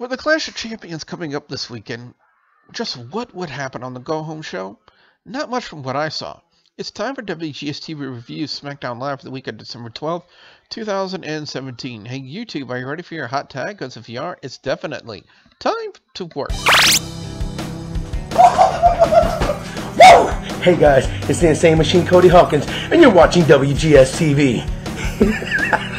With the Clash of Champions coming up this weekend, just what would happen on the Go Home show? Not much from what I saw. It's time for WGSTV Review SmackDown Live for the week of December 12th, 2017. Hey YouTube, are you ready for your hot tag? Because if you are, it's definitely time to work. Hey guys, it's the Insane Machine Cody Hawkins, and you're watching WGS TV.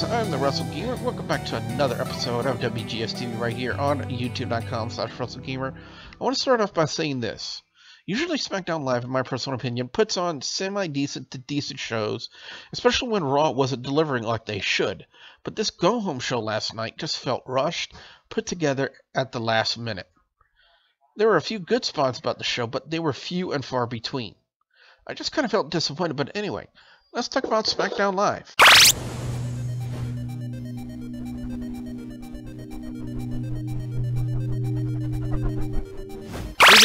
guys, I'm the Wrestle Gamer. Welcome back to another episode of WGS TV right here on youtube.com slash WrestleGamer. I want to start off by saying this. Usually SmackDown Live, in my personal opinion, puts on semi-decent to decent shows, especially when Raw wasn't delivering like they should. But this go-home show last night just felt rushed, put together at the last minute. There were a few good spots about the show, but they were few and far between. I just kind of felt disappointed, but anyway, let's talk about SmackDown Live.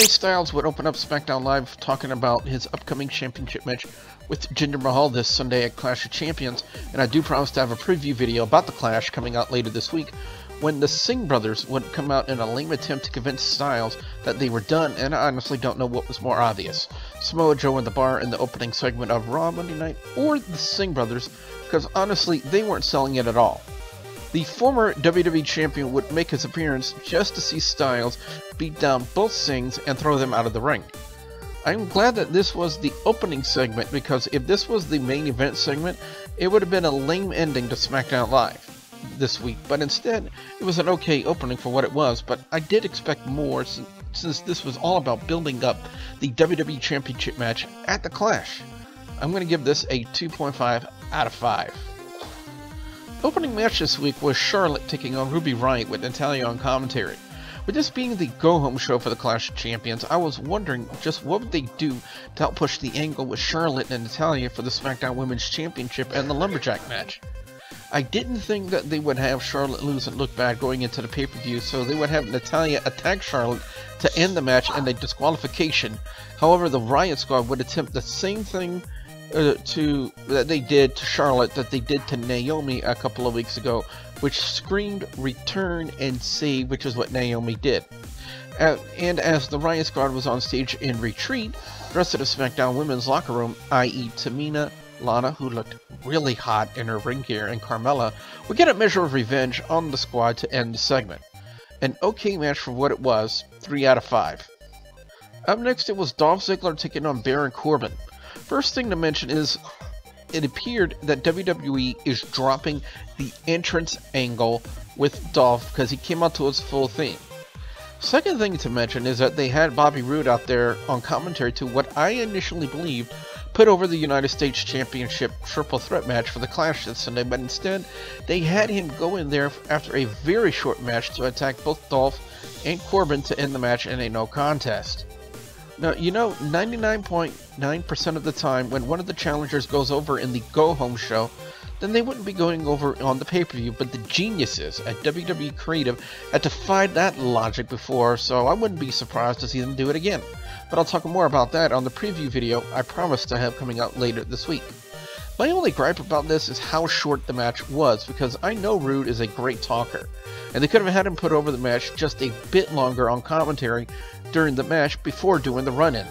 Styles would open up SmackDown Live talking about his upcoming championship match with Jinder Mahal this Sunday at Clash of Champions, and I do promise to have a preview video about the Clash coming out later this week when the Singh brothers would come out in a lame attempt to convince Styles that they were done, and I honestly don't know what was more obvious. Samoa Joe in the bar in the opening segment of Raw Monday night, or the Singh brothers, because honestly, they weren't selling it at all. The former WWE champion would make his appearance just to see Styles beat down both Singhs and throw them out of the ring. I'm glad that this was the opening segment because if this was the main event segment, it would have been a lame ending to SmackDown Live this week, but instead, it was an okay opening for what it was, but I did expect more since, since this was all about building up the WWE Championship match at the Clash. I'm going to give this a 2.5 out of 5. Opening match this week was Charlotte taking on Ruby Riott with Natalya on commentary. With this being the go-home show for the Clash of Champions, I was wondering just what would they do to help push the angle with Charlotte and Natalya for the SmackDown Women's Championship and the Lumberjack match. I didn't think that they would have Charlotte lose and look bad going into the pay-per-view, so they would have Natalya attack Charlotte to end the match and a disqualification. However, the Riott Squad would attempt the same thing uh, to that they did to Charlotte that they did to Naomi a couple of weeks ago, which screamed return and save, which is what Naomi did. Uh, and as the Riott Squad was on stage in retreat, rest of the SmackDown women's locker room, i.e. Tamina, Lana, who looked really hot in her ring gear, and Carmella, would get a measure of revenge on the squad to end the segment. An okay match for what it was, 3 out of 5. Up next it was Dolph Ziggler taking on Baron Corbin. First thing to mention is it appeared that WWE is dropping the entrance angle with Dolph because he came out to his full theme. Second thing to mention is that they had Bobby Roode out there on commentary to what I initially believed put over the United States Championship triple threat match for the Clash this Sunday, but instead they had him go in there after a very short match to attack both Dolph and Corbin to end the match in a no contest. Now, you know, 99.9% of the time when one of the challengers goes over in the Go Home show, then they wouldn't be going over on the pay-per-view, but the geniuses at WWE Creative had defied that logic before, so I wouldn't be surprised to see them do it again. But I'll talk more about that on the preview video I promised to have coming out later this week. My only gripe about this is how short the match was, because I know Roode is a great talker, and they could have had him put over the match just a bit longer on commentary during the match before doing the run-in.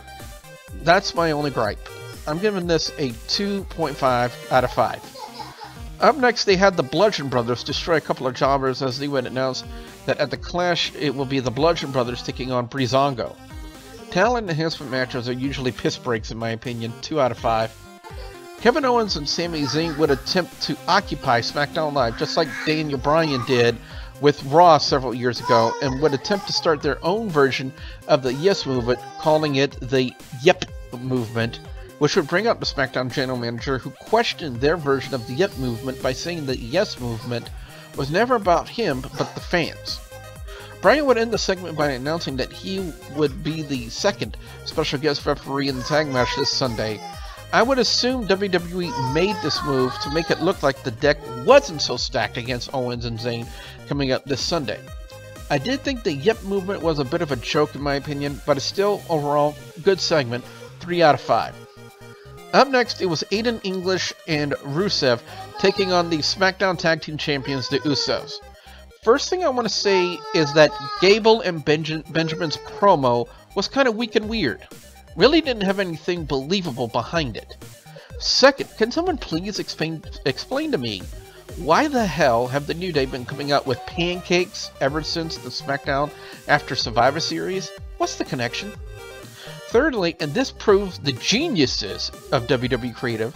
That's my only gripe. I'm giving this a 2.5 out of 5. Up next, they had the Bludgeon Brothers destroy a couple of jobbers as they would announce that at the Clash, it will be the Bludgeon Brothers taking on Breezango. Talent enhancement matches are usually piss breaks in my opinion, 2 out of 5. Kevin Owens and Sami Zayn would attempt to occupy SmackDown Live just like Daniel Bryan did with Raw several years ago and would attempt to start their own version of the Yes Movement, calling it the Yep Movement, which would bring up the SmackDown general manager who questioned their version of the Yep Movement by saying the Yes Movement was never about him but the fans. Bryan would end the segment by announcing that he would be the second special guest referee in the tag match this Sunday. I would assume WWE made this move to make it look like the deck wasn't so stacked against Owens and Zayn coming up this Sunday. I did think the Yep movement was a bit of a joke in my opinion, but it's still overall good segment, 3 out of 5. Up next, it was Aiden English and Rusev taking on the SmackDown Tag Team Champions, the Usos. First thing I want to say is that Gable and Benja Benjamin's promo was kind of weak and weird. Really didn't have anything believable behind it. Second, can someone please explain, explain to me why the hell have the New Day been coming out with pancakes ever since the SmackDown after Survivor Series? What's the connection? Thirdly, and this proves the geniuses of WWE Creative,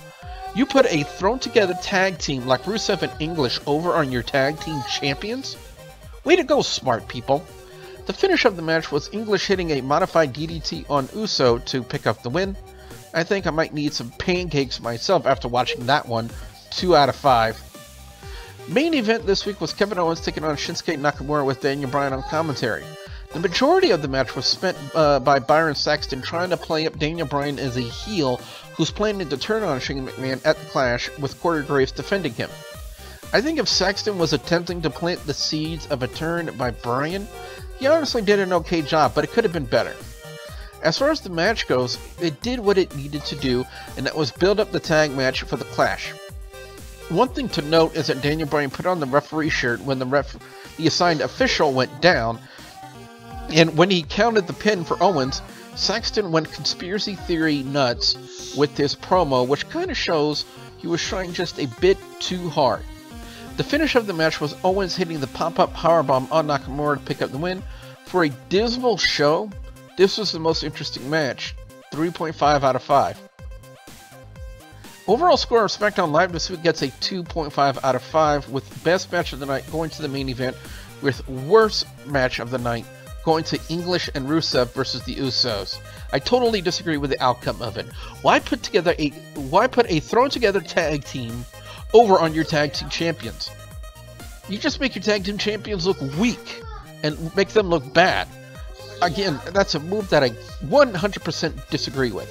you put a thrown together tag team like Rusev and English over on your tag team champions? Way to go, smart people. The finish of the match was English hitting a modified DDT on Uso to pick up the win. I think I might need some pancakes myself after watching that one. 2 out of 5. Main event this week was Kevin Owens taking on Shinsuke Nakamura with Daniel Bryan on commentary. The majority of the match was spent uh, by Byron Saxton trying to play up Daniel Bryan as a heel who's planning to turn on Shane McMahon at the Clash with Corey Graves defending him. I think if Saxton was attempting to plant the seeds of a turn by Bryan, he honestly did an okay job, but it could have been better. As far as the match goes, it did what it needed to do, and that was build up the tag match for the Clash. One thing to note is that Daniel Bryan put on the referee shirt when the ref the assigned official went down, and when he counted the pin for Owens, Saxton went conspiracy theory nuts with his promo, which kind of shows he was trying just a bit too hard. The finish of the match was Owens hitting the pop-up powerbomb on Nakamura to pick up the win. For a dismal show, this was the most interesting match. 3.5 out of 5. Overall score of SmackDown Live this week gets a 2.5 out of 5, with best match of the night going to the main event, with worst match of the night going to English and Rusev versus the Usos. I totally disagree with the outcome of it. Why put together a why put a thrown together tag team over on your tag team champions? You just make your tag team champions look weak and make them look bad. Again, that's a move that I 100% disagree with.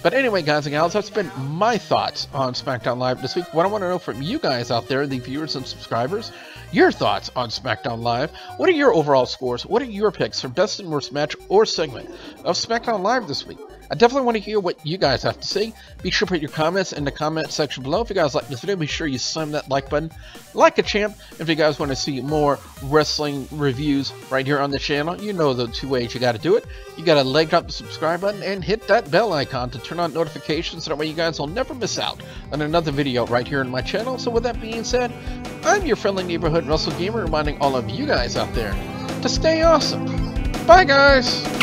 But anyway, guys and gals, that's been my thoughts on SmackDown Live this week. What I want to know from you guys out there, the viewers and subscribers, your thoughts on SmackDown Live. What are your overall scores? What are your picks for best and worst match or segment of SmackDown Live this week? I definitely want to hear what you guys have to say. Be sure to put your comments in the comment section below. If you guys like this video, be sure you slam that like button like a champ. If you guys want to see more wrestling reviews right here on the channel, you know the two ways you got to do it. You got to leg up the subscribe button and hit that bell icon to turn on notifications so that way you guys will never miss out on another video right here on my channel. So with that being said, I'm your friendly neighborhood Wrestle Gamer reminding all of you guys out there to stay awesome. Bye guys!